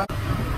あ「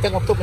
tengo todo